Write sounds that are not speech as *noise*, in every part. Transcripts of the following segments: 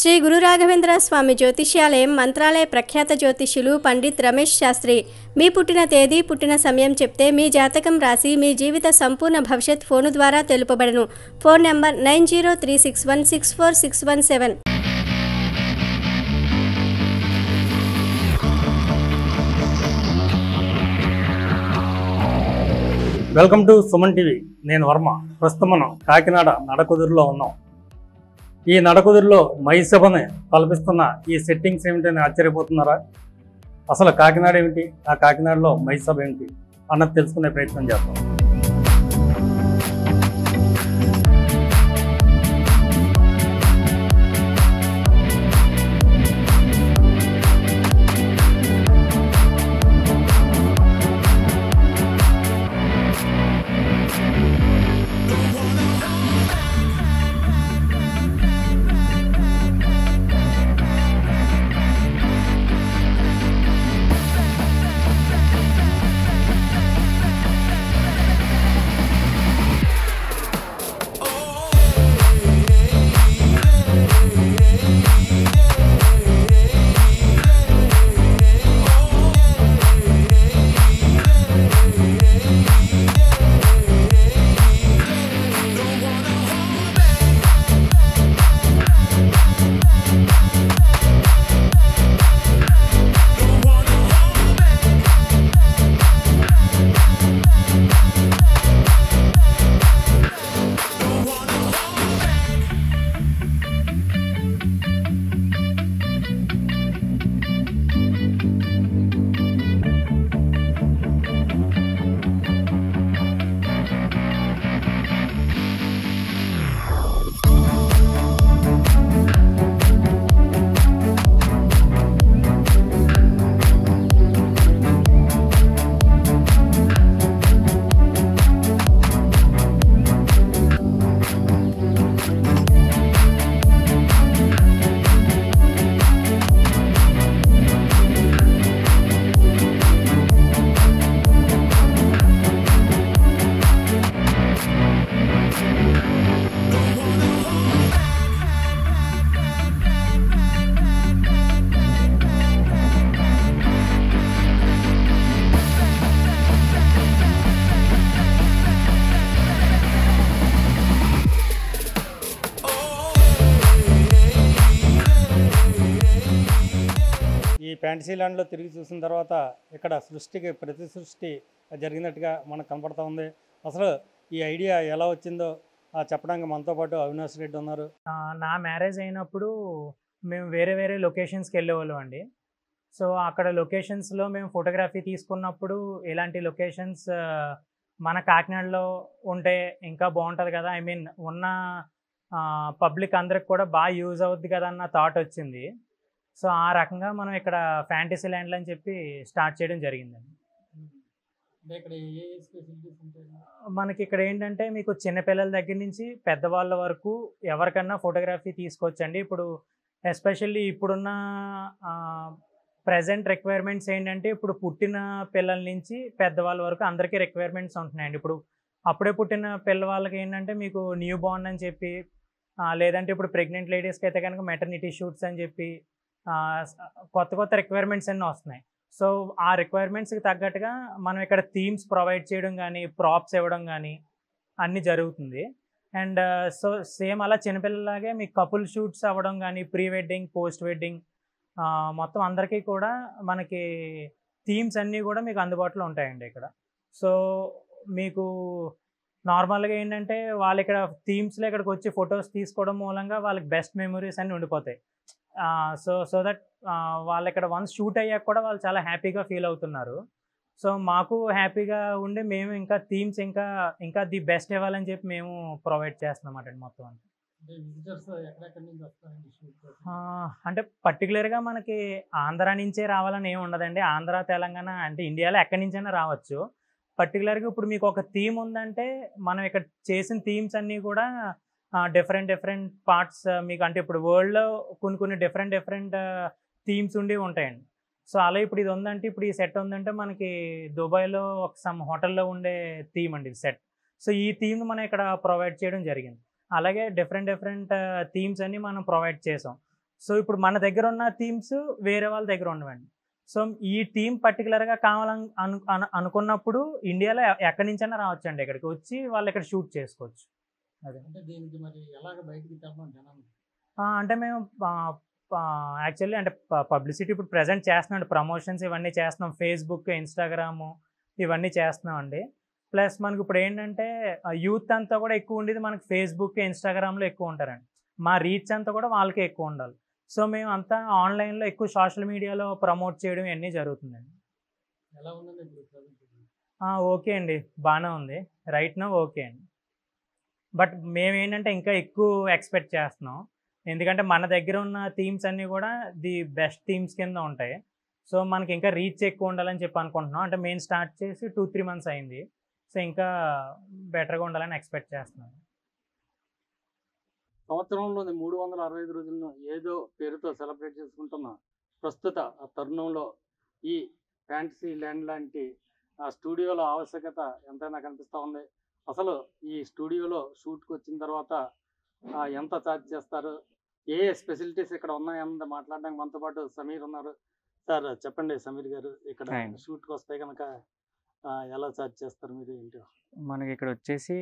శ్రీ గురు రాఘవేంద్ర స్వామి జ్యోతిష్యాలయం మంత్రాలయ ప్రఖ్యాత జ్యోతిష్యులు పండిత్ రమేష్ శాస్త్రి. మీ పుట్టిన తేదీ పుట్టిన సమయం చెప్తే మీ జాతకం రాసి మీ జీవిత సంపూర్ణ భవిష్యత్ ఫోను ద్వారా తెలుపబడను. Phone number nine zero three six one six four six one seven. Welcome to Suman TV. నేను వర్మ. ప్రస్తుతం మనం కాకినాడ నడకుదురులో ఉన్నాం. ఈ నడకుదురులో మైసభని తలపిస్తున్న ఈ సెట్టింగ్స్ ఏమిటని ఆశ్చర్యపోతున్నారా? అసలు కాకినాడ ఏమిటి? ఆ కాకినాడలో మైసభ ఏమిటి? అన్నది తెలుసుకునే ప్రయత్నం చేస్తాం ఈ ఫ్యాంటసీ ల్యాండ్లో తిరిగి చూసిన తర్వాత ఇక్కడ సృష్టికి ప్రతి సృష్టి జరిగినట్టుగా మనకు కనపడతా ఉంది. అసలు ఈ ఐడియా ఎలా వచ్చిందో చెప్పడానికి మనతో పాటు అవినాష్ రెడ్డి ఉన్నారు. నా మ్యారేజ్ అయినప్పుడు మేము వేరే వేరే లొకేషన్స్కి వెళ్ళేవాళ్ళం అండి. సో అక్కడ లొకేషన్స్లో మేము ఫోటోగ్రఫీ తీసుకున్నప్పుడు ఇలాంటి లొకేషన్స్ మన కాకినాడలో ఉంటే ఇంకా బాగుంటుంది కదా. ఐ మీన్ ఉన్న పబ్లిక్ అందరికి కూడా బాగా యూజ్ అవుద్ది కదా అన్న థాట్ వచ్చింది. సో ఆ రకంగా మనం ఇక్కడ ఫ్యాంటసీ ల్యాండ్లు అని చెప్పి స్టార్ట్ చేయడం జరిగిందండి. మనకి ఇక్కడ ఏంటంటే మీకు చిన్నపిల్లల దగ్గర నుంచి పెద్దవాళ్ళ వరకు ఎవరికన్నా ఫోటోగ్రఫీ తీసుకోవచ్చండి. ఇప్పుడు ఎస్పెషల్లీ ఇప్పుడున్న ప్రజెంట్ రిక్వైర్మెంట్స్ ఏంటంటే ఇప్పుడు పుట్టిన పిల్లల నుంచి పెద్దవాళ్ళ వరకు అందరికీ రిక్వైర్మెంట్స్ ఉంటున్నాయండి. ఇప్పుడు అప్పుడే పుట్టిన పిల్లవాళ్ళకి ఏంటంటే మీకు న్యూ బార్న్ అని చెప్పి లేదంటే ఇప్పుడు ప్రెగ్నెంట్ లేడీస్కి అయితే కనుక మెటర్నిటీ షూట్స్ అని చెప్పి కొత్త కొత్త రిక్వైర్మెంట్స్ అన్నీ వస్తున్నాయి. సో ఆ రిక్వైర్మెంట్స్కి తగ్గట్టుగా మనం ఇక్కడ థీమ్స్ ప్రొవైడ్ చేయడం కానీ ప్రాప్స్ ఇవ్వడం కానీ అన్నీ జరుగుతుంది. అండ్ సో సేమ్ అలా చిన్నపిల్లలాగే మీకు కపుల్ షూట్స్ అవ్వడం కానీ ప్రీ వెడ్డింగ్ పోస్ట్ వెడ్డింగ్ మొత్తం అందరికీ కూడా మనకి థీమ్స్ అన్నీ కూడా మీకు అందుబాటులో ఉంటాయండి ఇక్కడ. సో మీకు నార్మల్గా ఏంటంటే వాళ్ళు ఇక్కడ థీమ్స్లో ఇక్కడికి వచ్చి ఫొటోస్ తీసుకోవడం మూలంగా వాళ్ళకి బెస్ట్ మెమరీస్ అన్నీ ఉండిపోతాయి. సో సో దట్ వాళ్ళు ఇక్కడ వన్స్ షూట్ అయ్యాక కూడా వాళ్ళు చాలా హ్యాపీగా ఫీల్ అవుతున్నారు. సో మాకు హ్యాపీగా ఉండి మేము ఇంకా థీమ్స్ ఇంకా ఇంకా ది బెస్ట్ ఇవ్వాలని చెప్పి మేము ప్రొవైడ్ చేస్తున్నాం అండి మొత్తం అంతా. అంటే పర్టికులర్గా మనకి ఆంధ్ర నుంచే రావాలని ఏమి ఉండదండి. ఆంధ్ర తెలంగాణ అంటే ఇండియాలో ఎక్కడి నుంచైనా రావచ్చు. పర్టికులర్గా ఇప్పుడు మీకు ఒక థీమ్ ఉందంటే మనం ఇక్కడ చేసిన థీమ్స్ అన్నీ కూడా డిఫరెంట్ డిఫరెంట్ పార్ట్స్ మీకు అంటే ఇప్పుడు వరల్డ్లో కొన్ని కొన్ని డిఫరెంట్ డిఫరెంట్ థీమ్స్ ఉండి ఉంటాయండి. సో అలా ఇప్పుడు ఇది ఉందంటే ఇప్పుడు ఈ సెట్ ఉందంటే మనకి దుబాయ్లో ఒక సమ్ హోటల్లో ఉండే థీమ్ అండి ఇది సెట్ సో ఈ థీమ్ మనం ఇక్కడ ప్రొవైడ్ చేయడం జరిగింది. అలాగే డిఫరెంట్ డిఫరెంట్ థీమ్స్ అన్ని మనం ప్రొవైడ్ చేసాం. సో ఇప్పుడు మన దగ్గర ఉన్న థీమ్స్ వేరే వాళ్ళ దగ్గర ఉండవండి. సో ఈ థీమ్ పర్టికులర్గా కావాలని అను అనుకున్నప్పుడు ఇండియాలో ఎక్కడి నుంచైనా రావచ్చు అండి ఇక్కడికి వచ్చి వాళ్ళు ఇక్కడ షూట్ చేసుకోవచ్చు. అదే. అంటే దీనికి మరి ఎలాగ బయటికి తెమ్మని జనాలు? ఆ, అంటే మేము యాక్చువల్లీ అంటే పబ్లిసిటీ ఇప్పుడు ప్రజెంట్ చేస్తున్నాం ప్రమోషన్స్ ఇవన్నీ చేస్తున్నాం. ఫేస్బుక్ ఇన్స్టాగ్రామ్ ఇవన్నీ చేస్తున్నాం అండి ప్లస్ మనకి ఇప్పుడు ఏంటంటే యూత్ అంతా కూడా ఎక్కువ ఉండేది మనకి ఫేస్బుక్ ఇన్స్టాగ్రామ్లో ఎక్కువ ఉంటారండి. మా రీచ్ అంతా కూడా వాళ్ళకే ఎక్కువ ఉండాలి. సో మేము అంతా ఆన్లైన్లో ఎక్కువ సోషల్ మీడియాలో ప్రమోట్ చేయడం ఇవన్నీ జరుగుతుందండి. ఎలా ఓకే అండి. బాగానే ఉంది. రైట్ నో ఓకే అండి. బట్ మేము ఏంటంటే ఇంకా ఎక్కువ ఎక్స్పెక్ట్ చేస్తున్నాం. ఎందుకంటే మన దగ్గర ఉన్న థీమ్స్ అన్నీ కూడా ది బెస్ట్ థీమ్స్ కింద ఉంటాయి. సో మనకి ఇంకా రీచ్ ఎక్కువ ఉండాలని చెప్పి అనుకుంటున్నాం. అంటే మేము స్టార్ట్ చేసి టూ త్రీ మంత్స్ అయింది. సో ఇంకా బెటర్గా ఉండాలని ఎక్స్పెక్ట్ చేస్తున్నాం. సంవత్సరంలోని మూడు వందల అరవై ఐదు రోజులను ఏదో పేరుతో సెలబ్రేట్ చేసుకుంటున్న ప్రస్తుత తరుణంలో ఈ ఫ్యాంటసీ ల్యాండ్ లాంటి ఆ స్టూడియోలో ఆవశ్యకత ఎంతైనా కనిపిస్తూ ఉంది. అసలు ఈ స్టూడియోలో షూట్కి వచ్చిన తర్వాత ఎంత ఛార్జ్ చేస్తారు? ఏ ఏ స్పెసిలిటీస్ ఇక్కడ ఉన్నాయన్నది మాట్లాడడానికి మనతో పాటు సమీర్ ఉన్నారు. సార్ చెప్పండి సమీర్ గారు ఇక్కడ. షూట్కి వస్తే కనుక ఎలా ఛార్జ్ చేస్తారు మీరు ఏంటి? మనకి ఇక్కడ వచ్చేసి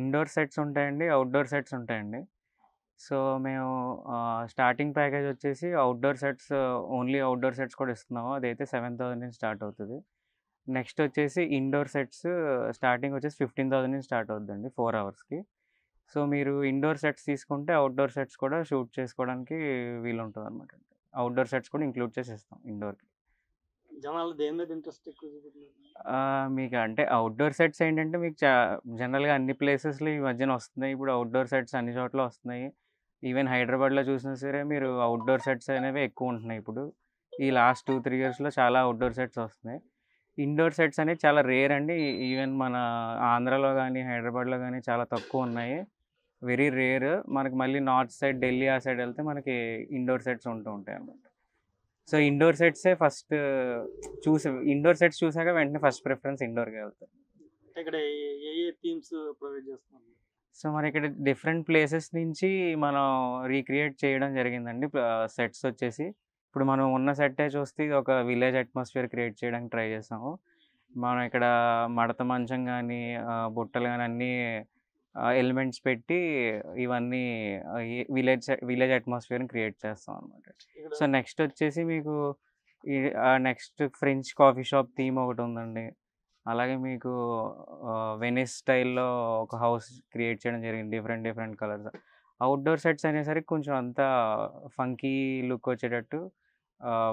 ఇండోర్ సెట్స్ ఉంటాయండి అవుట్డోర్ సెట్స్ ఉంటాయండి. సో మేము స్టార్టింగ్ ప్యాకేజ్ వచ్చేసి outdoor sets only outdoor sets కూడా ఇస్తున్నాము. అదైతే సెవెన్ థౌసండ్ నుంచి స్టార్ట్ అవుతుంది. నెక్స్ట్ వచ్చేసి ఇండోర్ సెట్స్ స్టార్టింగ్ వచ్చేసి ఫిఫ్టీన్ థౌసండ్ నుంచి స్టార్ట్ అవుతుందండి ఫోర్ అవర్స్కి. సో మీరు ఇండోర్ సెట్స్ తీసుకుంటే అవుట్డోర్ సెట్స్ కూడా షూట్ చేసుకోవడానికి వీలు ఉంటుంది అనమాట అవుట్డోర్ సెట్స్ కూడా ఇంక్లూడ్ చేసి ఇస్తాం ఇండోర్కి. జనాలు దేని మీద ఇంట్రెస్ట్ ఎక్కువ మీకు అంటే అవుట్డోర్ సెట్స్ ఏంటంటే మీకు చా జనరల్గా అన్ని ప్లేసెస్లో ఈ మధ్యన వస్తున్నాయి. ఇప్పుడు అవుట్డోర్ సెట్స్ అన్ని చోట్ల వస్తున్నాయి. ఈవెన్ హైదరాబాద్లో చూసినా సరే మీరు అవుట్డోర్ సెట్స్ అనేవి ఎక్కువ ఉంటున్నాయి ఇప్పుడు. ఈ లాస్ట్ టూ త్రీ ఇయర్స్లో చాలా అవుట్డోర్ సెట్స్ వస్తున్నాయి. ఇండోర్ సెట్స్ అనేవి చాలా రేర్ అండి. ఈవెన్ మన ఆంధ్రాలో కానీ హైదరాబాద్లో కానీ చాలా తక్కువ ఉన్నాయి. Very rare. మనకి మళ్ళీ నార్త్ సైడ్ ఢిల్లీ ఆ సైడ్ వెళ్తే మనకి ఇండోర్ సెట్స్ ఉంటూ ఉంటాయి అన్నమాట. సో ఇండోర్ సెట్సే ఫస్ట్ చూసి ఇండోర్ సెట్స్ చూసాక వెంటనే ఫస్ట్ ప్రిఫరెన్స్ ఇండోర్కి వెళ్తారు ఇక్కడ ఏ- థీమ్స్ ప్రొవైడ్ చేస్తున్నారు? సో మరి ఇక్కడ డిఫరెంట్ ప్లేసెస్ నుంచి మనం రీక్రియేట్ చేయడం జరిగిందండి. సెట్స్ వచ్చేసి. ఇప్పుడు మనం ఉన్న సెట్టే చూస్తే ఒక విలేజ్ అట్మాస్ఫియర్ క్రియేట్ చేయడానికి ట్రై చేసాము. మనం ఇక్కడ మడత మంచం కానీ బుట్టలు కానీ అన్నీ ఎలిమెంట్స్ పెట్టి ఇవన్నీ విలేజ్ విలేజ్ అట్మాస్ఫియర్ని క్రియేట్ చేస్తాం అనమాట సో నెక్స్ట్ వచ్చేసి మీకు ఈ next French coffee shop theme ఒకటి ఉందండి. అలాగే మీకు వెనిస్ స్టైల్లో ఒక హౌస్ క్రియేట్ చేయడం జరిగింది. Different different colours. Outdoor sets అనేసరికి కొంచెం అంతా ఫంకీ లుక్ వచ్చేటట్టు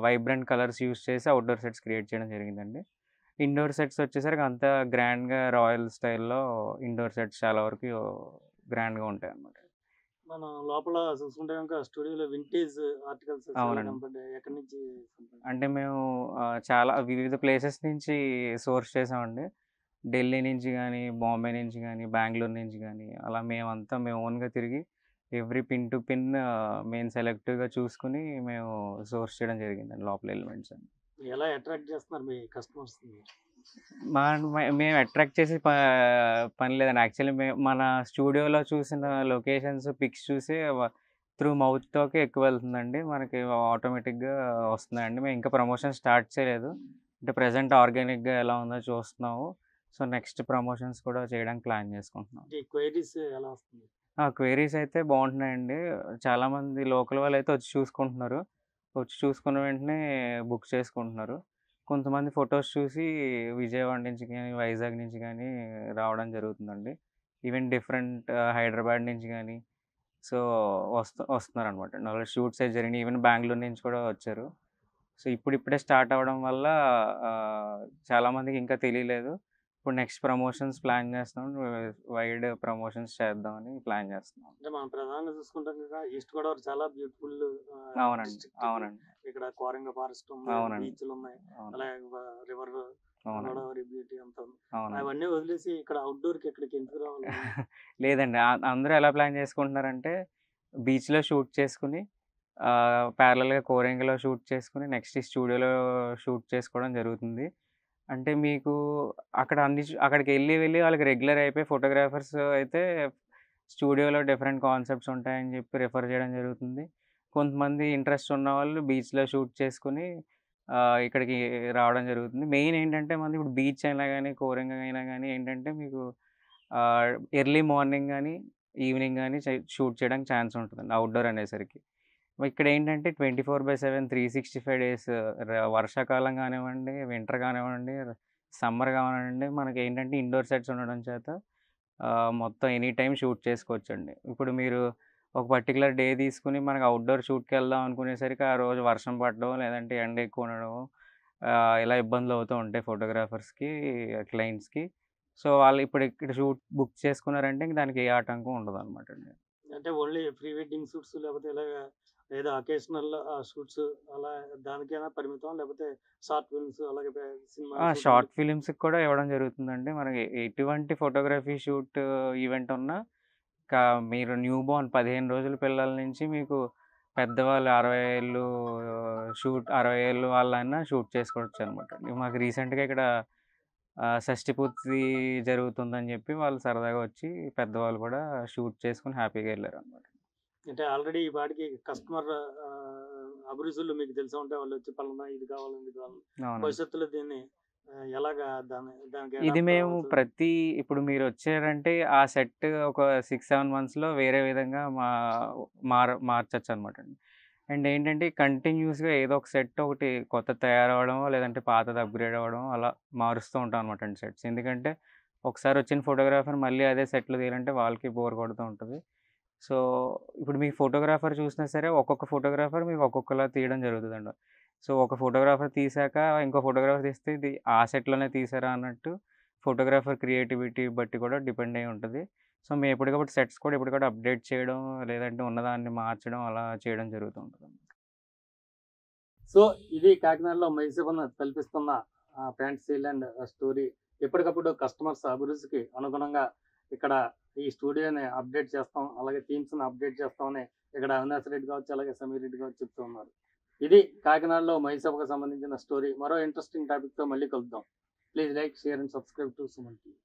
వైబ్రెంట్ కలర్స్ యూస్ చేసి అవుట్డోర్ సెట్స్ క్రియేట్ చేయడం జరిగిందండి. ఇండోర్ సెట్స్ వచ్చేసరికి అంతా గ్రాండ్గా రాయల్ స్టైల్లో ఇండోర్ సెట్స్ చాలా వరకు గ్రాండ్గా ఉంటాయి అన్నమాట మనం లోపల చూసుకుంటే కనుక స్టూడియోలో వింటేజ్ ఆర్టికల్స్ అవునండి. ఎక్కడి నుంచి అంటే మేము చాలా వివిధ ప్లేసెస్ నుంచి సోర్స్ చేసామండి. ఢిల్లీ నుంచి కానీ బాంబే నుంచి కానీ బెంగళూరు నుంచి కానీ అలా మేమంతా మేము ఓన్గా తిరిగి ఎవ్రీ పిన్ టు పిన్ మేము సెలెక్టివ్గా చూసుకుని మేము సోర్స్ చేయడం జరిగిందండి లోపల ఎలిమెంట్స్ అని ఎలా అట్రాక్ట్ చేస్తున్నారు మీ కస్టమర్స్ మా మేము అట్రాక్ట్ చేసి ప- పని లేదండి. యాక్చువల్లీ మే మన స్టూడియోలో చూసిన లొకేషన్స్ పిక్స్ చూసి త్రూ మౌత్ టాకే ఎక్కువ వెళ్తుందండి. మనకి ఆటోమేటిక్గా వస్తున్నాయండి. మేము ఇంకా ప్రమోషన్ స్టార్ట్ చేయలేదు. అంటే ప్రజెంట్ ఆర్గానిక్గా ఎలా ఉందో చూస్తున్నాము. సో నెక్స్ట్ ప్రమోషన్స్ కూడా చేయడానికి ప్లాన్ చేసుకుంటున్నాం. క్వైరీస్ ఎలా వస్తుంది క్వేరీస్ అయితే బాగుంటున్నాయండి. చాలామంది లోకల్ వాళ్ళు అయితే వచ్చి చూసుకుంటున్నారు. వచ్చి చూసుకున్న వెంటనే బుక్ చేసుకుంటున్నారు. కొంతమంది ఫొటోస్ చూసి విజయవాడ నుంచి కానీ వైజాగ్ నుంచి కానీ రావడం జరుగుతుందండి. ఈవెన్ డిఫరెంట్ హైదరాబాద్ నుంచి కానీ సో వస్తు వస్తున్నారు అనమాట నాలుగు షూట్స్ అయితే జరిగినాయి. ఈవెన్ బెంగళూరు నుంచి కూడా వచ్చారు. సో ఇప్పుడు ఇప్పుడే స్టార్ట్ అవ్వడం వల్ల చాలామందికి ఇంకా తెలియలేదు. ఇప్పుడు నెక్స్ట్ ప్రమోషన్స్ ప్లాన్ చేస్తున్నాం. వైడ్ ప్రమోషన్స్ చేద్దామని ప్లాన్ చేస్తున్నాం. అంటే మనం ప్రధానంగా చూసుకుంటాం కదా ఈస్ట్ గోదావరి చాలా బ్యూటిఫుల్ అవునండి అవునండి. ఇక్కడ కోరంగ ఫారెస్ట్ ఉంది. బీచ్లు ఉన్నాయి అలాగే రివర్ గోదావరి బ్యూటీ అంతా అవన్నీ వదిలేసి ఇక్కడ అవుట్డోర్కి ఎక్కడికి ఎందుకు రావాలి *laughs* లేదండి అందరూ ఎలా ప్లాన్ చేసుకుంటున్నారంటే బీచ్లో షూట్ చేసుకుని ప్యారలల్గా కోరంగిలో షూట్ చేసుకుని నెక్స్ట్ స్టూడియోలో షూట్ చేసుకోవడం జరుగుతుంది. అంటే మీకు అక్కడ అన్ని అక్కడికి వెళ్ళి వెళ్ళి వాళ్ళకి రెగ్యులర్ అయిపోయి ఫోటోగ్రాఫర్స్ అయితే స్టూడియోలో డిఫరెంట్ కాన్సెప్ట్స్ ఉంటాయని చెప్పి రిఫర్ చేయడం జరుగుతుంది. కొంతమంది ఇంట్రెస్ట్ ఉన్న వాళ్ళు బీచ్లో షూట్ చేసుకుని ఇక్కడికి రావడం జరుగుతుంది. మెయిన్ ఏంటంటే మనది ఇప్పుడు బీచ్ అయినా కానీ కోరంగ అయినా కానీ ఏంటంటే మీకు ఎర్లీ మార్నింగ్ కానీ ఈవినింగ్ కానీ షూట్ చేయడానికి ఛాన్స్ ఉంటుంది. అవుట్డోర్ అనేసరికి. ఇక్కడ ఏంటంటే twenty four by seven three sixty five days వర్షాకాలం కానివ్వండి వింటర్ కానివ్వండి సమ్మర్ కానివ్వండి మనకి ఏంటంటే ఇండోర్ సెట్స్ ఉండడం చేత మొత్తం ఎనీ టైం షూట్ చేసుకోవచ్చండి. ఇప్పుడు మీరు ఒక పర్టికులర్ డే తీసుకుని మనకు అవుట్డోర్ షూట్కి వెళ్దాం అనుకునేసరికి ఆ రోజు వర్షం పడడం లేదంటే ఎండ ఎక్కువ ఉండడం ఇలా ఇబ్బందులు అవుతూ ఉంటాయి ఫోటోగ్రాఫర్స్కి క్లయింట్స్కి. సో వాళ్ళు ఇప్పుడు ఇక్కడ షూట్ బుక్ చేసుకున్నారంటే ఇంక దానికి ఏ ఆటంకం ఉండదు అనమాట అండి. అంటే ఓన్లీ ప్రీ వెడ్డింగ్ షూట్స్ లేకపోతే ఇలాగా ఏదో అకేషనల్ షూట్స్ అలా దానికైనా పరిమితం లేకపోతే షార్ట్ ఫిల్మ్స్ అలాగే సినిమా షార్ట్ ఫిలిమ్స్కి కూడా ఇవ్వడం జరుగుతుందండి. మనకి ఎటువంటి ఫోటోగ్రఫీ షూట్ ఈవెంట్ ఉన్నా మీరు న్యూ బోర్న్ పదిహేను రోజుల పిల్లల నుంచి మీకు పెద్దవాళ్ళు అరవై ఏళ్ళు షూట్ అరవై ఏళ్ళు వాళ్ళైనా షూట్ చేసుకోవచ్చు అనమాట మాకు రీసెంట్గా ఇక్కడ ఆ, షష్ఠి పూర్తి జరుగుతుందని చెప్పి వాళ్ళు సరదాగా వచ్చి పెద్దవాళ్ళు కూడా షూట్ చేసుకుని హ్యాపీగా వెళ్ళారు అనమాట అంటే ఆల్రెడీ ఈ వాటికి కస్టమర్ అభిరుచులు మీకు తెలిసి ఉంటే వాళ్ళు వచ్చి పలానా ఇది కావాలి ఇది కావాలి భవిష్యత్తులో దీన్ని ఎలాగా దాని దానికి ఇది మేము? ప్రతి ఇప్పుడు మీరు వచ్చారంటే ఆ సెట్ ఒక సిక్స్ సెవెన్ మంత్స్లో వేరే విధంగా మా మార మార్చచ్చు అనమాట అండి. అండ్ ఏంటంటే కంటిన్యూస్గా ఏదో ఒక సెట్ ఒకటి కొత్త తయారవడం లేదంటే పాతది అప్గ్రేడ్ అవ్వడం అలా మారుస్తూ ఉంటాం అనమాట అండి సెట్స్. ఎందుకంటే ఒకసారి వచ్చిన ఫోటోగ్రాఫర్ మళ్ళీ అదే సెట్లు తీయాలంటే వాళ్ళకి బోర్ కొడుతూ ఉంటుంది. సో ఇప్పుడు మీ ఫోటోగ్రాఫర్ చూసినా సరే ఒక్కొక్క ఫోటోగ్రాఫర్ మీకు ఒక్కొక్కలా తీయడం జరుగుతుందండి. సో ఒక ఫోటోగ్రాఫర్ తీసాక ఇంకో ఫోటోగ్రాఫర్ తీస్తే ఇది ఆ సెట్లోనే తీసారా అన్నట్టు ఫోటోగ్రాఫర్ క్రియేటివిటీ బట్టి కూడా డిపెండ్ అయి ఉంటుంది. సో మేము ఎప్పటికప్పుడు సెట్స్ కూడా ఎప్పటికప్పుడు అప్డేట్ చేయడం లేదంటే ఉన్నదాన్ని మార్చడం అలా చేయడం జరుగుతూ ఉంటుంది సో ఇది కాకినాడలో మైసూర్ కల్పిస్తున్న ఫ్యాంటసీ ల్యాండ్ స్టోరీ ఎప్పటికప్పుడు కస్టమర్స్ అభిరుచికి అనుగుణంగా ఇక్కడ ఈ స్టూడియోని అప్డేట్ చేస్తాం అలాగే థీమ్స్ని అప్డేట్ చేస్తామని ఇక్కడ అవినాష్ రెడ్డి కావచ్చు అలాగే సమీర్ రెడ్డి కావచ్చు చెప్తూ ఉన్నారు. ఇది కాకినాడలో మైసభకు సంబంధించిన స్టోరీ. మరో ఇంట్రెస్టింగ్ టాపిక్తో మళ్ళీ కలుద్దాం. Please like share and subscribe to Suman TV.